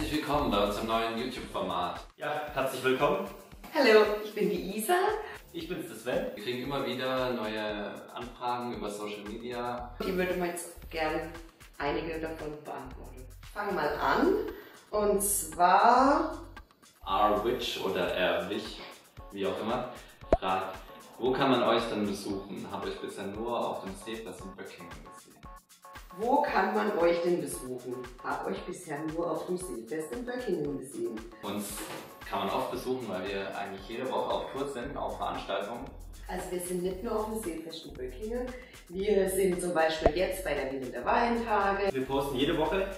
Herzlich willkommen bei unserem neuen YouTube-Format. Ja, herzlich willkommen. Hallo, ich bin die Isa. Ich bin's, der Sven. Wir kriegen immer wieder neue Anfragen über Social Media. Ich würde mal jetzt gern einige davon beantworten. Ich fange mal an. Und zwar, R-Witch oder R-Wich, wie auch immer, fragt, wo kann man euch denn besuchen? Habe euch bisher nur auf dem Seeplatz in Böckingen gesehen. Wo kann man euch denn besuchen? Hab euch bisher nur auf dem Seefest in Böckingen gesehen. Uns kann man oft besuchen, weil wir eigentlich jede Woche auf Tour sind, auf Veranstaltungen. Also wir sind nicht nur auf dem Seefest in Böckingen. Wir sind zum Beispiel jetzt bei der Wien der Weintage. Wir posten jede Woche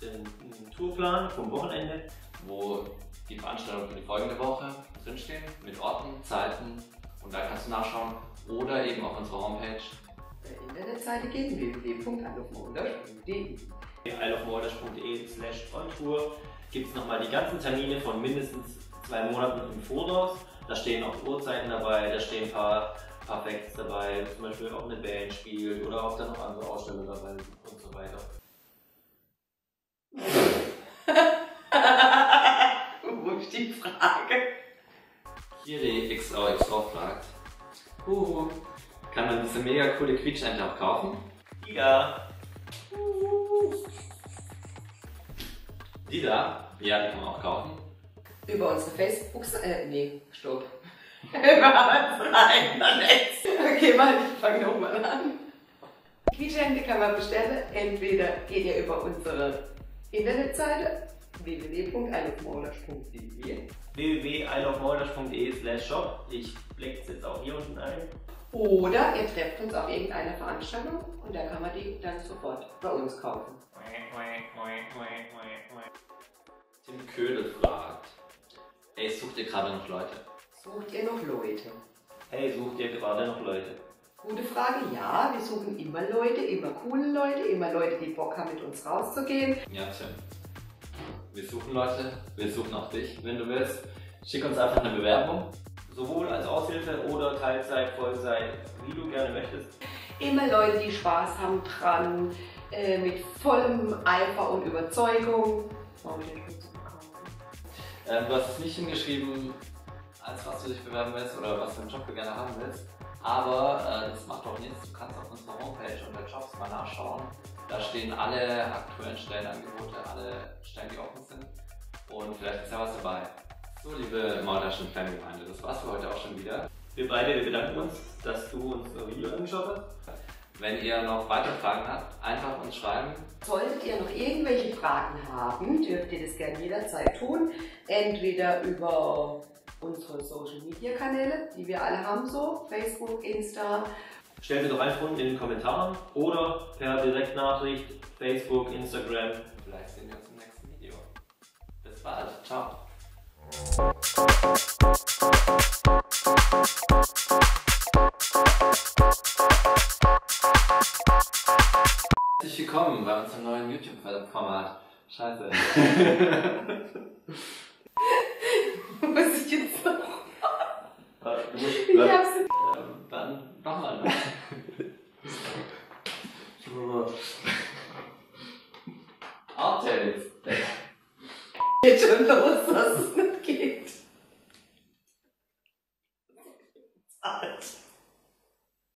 den, den Tourplan vom Wochenende. wo die Veranstaltungen für die folgende Woche drinstehen, mit Orten, Zeiten und da kannst du nachschauen. Oder eben auf unserer Homepage. Der Internetseite geht www.anrufmontage.de. isleofmorders.de slash ontour gibt es nochmal die ganzen Termine von mindestens zwei Monaten im Voraus. Da stehen auch Uhrzeiten dabei, da stehen ein paar, paar Facts dabei, zum Beispiel ob eine Band spielt oder ob da noch andere Aussteller dabei sind und so weiter. Wo ist die Frage? Kiri XOXO fragt, Huhu, kann man diese mega coole Quietschente auch kaufen? Ja, Die da? Ja, die kann man auch kaufen. Über unsere Facebook, äh, nee, stopp. Über unser Internet. Okay, mal, ich fange nochmal an. Quietschhände kann man bestellen. Entweder geht ihr über unsere Internetseite www.einofmorlasch.de www.isleofmorders.de slash shop. Ich blende es jetzt auch hier unten ein. Oder ihr trefft uns auf irgendeiner Veranstaltung und da kann man die dann sofort bei uns kaufen. Tim Köhle fragt, ey, sucht ihr gerade noch Leute? Sucht ihr noch Leute? Hey, sucht ihr gerade noch Leute? Gute Frage, ja, wir suchen immer Leute, immer coole Leute, immer Leute, die Bock haben, mit uns rauszugehen. Ja, Tim. Wir suchen Leute, wir suchen auch dich, wenn du willst. Schick uns einfach eine Bewerbung, sowohl als Aushilfe oder Teilzeit, Vollzeit, wie du gerne möchtest. Immer Leute, die Spaß haben dran, äh, mit vollem Eifer und Überzeugung. Ähm, du hast es nicht hingeschrieben, als was du dich bewerben willst oder was für einen Job du gerne haben willst. Aber äh, das macht doch nichts. Du kannst auf unserer Homepage unter Jobs mal nachschauen. Da stehen alle aktuellen Stellenangebote, alle Stellen, die offen sind. Und vielleicht ist ja was dabei. So, liebe Mauderschen Fangemeinde, das war's für heute auch schon wieder. Wir beide wir bedanken uns, dass du uns das Video angeschaut hast. Wenn ihr noch weitere Fragen habt, einfach uns schreiben. Solltet ihr noch irgendwelche Fragen haben, dürft ihr das gerne jederzeit tun. Entweder über unsere Social Media Kanäle, die wir alle haben, so Facebook, Insta. Stell sie doch einfach unten in den Kommentaren oder per Direktnachricht, Facebook, Instagram. Vielleicht sehen wir uns im nächsten Video. Bis bald. Ciao. Herzlich willkommen bei unserem neuen YouTube-Format. Scheiße. Muss ich jetzt noch? Du musst, Ich hab's Ähm, Dann nochmal. Outtakes. jetzt schon los, dass es